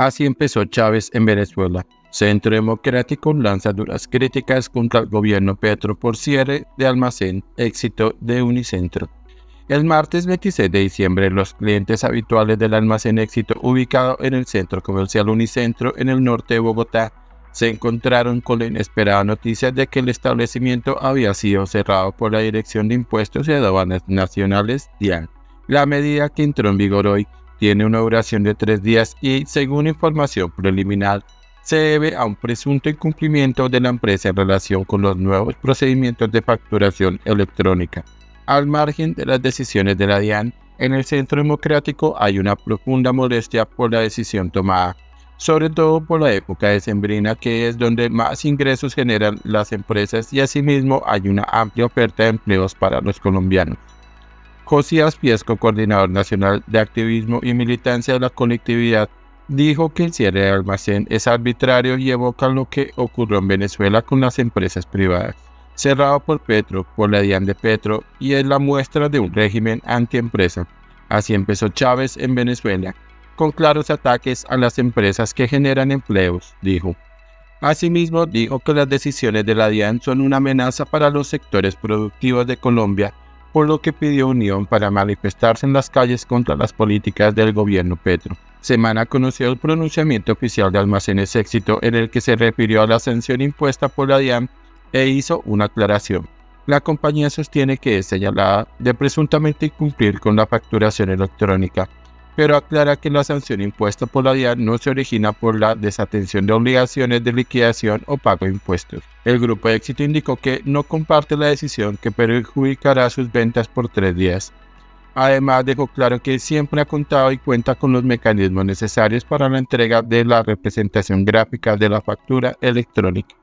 Así empezó Chávez en Venezuela. Centro Democrático lanza duras críticas contra el gobierno Petro por cierre de almacén, éxito de Unicentro. El martes 26 de diciembre, los clientes habituales del almacén éxito ubicado en el centro comercial Unicentro en el norte de Bogotá se encontraron con la inesperada noticia de que el establecimiento había sido cerrado por la Dirección de Impuestos y Aduanas Nacionales, DIAN. La medida que entró en vigor hoy tiene una duración de tres días y, según información preliminar, se debe a un presunto incumplimiento de la empresa en relación con los nuevos procedimientos de facturación electrónica. Al margen de las decisiones de la DIAN, en el Centro Democrático hay una profunda molestia por la decisión tomada, sobre todo por la época de sembrina que es donde más ingresos generan las empresas y asimismo hay una amplia oferta de empleos para los colombianos. Josías Piesco, coordinador nacional de activismo y militancia de la colectividad, dijo que el cierre de almacén es arbitrario y evoca lo que ocurrió en Venezuela con las empresas privadas, cerrado por Petro, por la DIAN de Petro, y es la muestra de un régimen antiempresa. Así empezó Chávez en Venezuela, con claros ataques a las empresas que generan empleos, dijo. Asimismo, dijo que las decisiones de la DIAN son una amenaza para los sectores productivos de Colombia por lo que pidió unión para manifestarse en las calles contra las políticas del gobierno Petro. Semana conoció el pronunciamiento oficial de Almacenes Éxito en el que se refirió a la sanción impuesta por la DIAN e hizo una aclaración. La compañía sostiene que es señalada de presuntamente incumplir con la facturación electrónica, pero aclara que la sanción impuesta por la DIAN no se origina por la desatención de obligaciones de liquidación o pago de impuestos. El grupo de éxito indicó que no comparte la decisión que perjudicará sus ventas por tres días. Además, dejó claro que siempre ha contado y cuenta con los mecanismos necesarios para la entrega de la representación gráfica de la factura electrónica.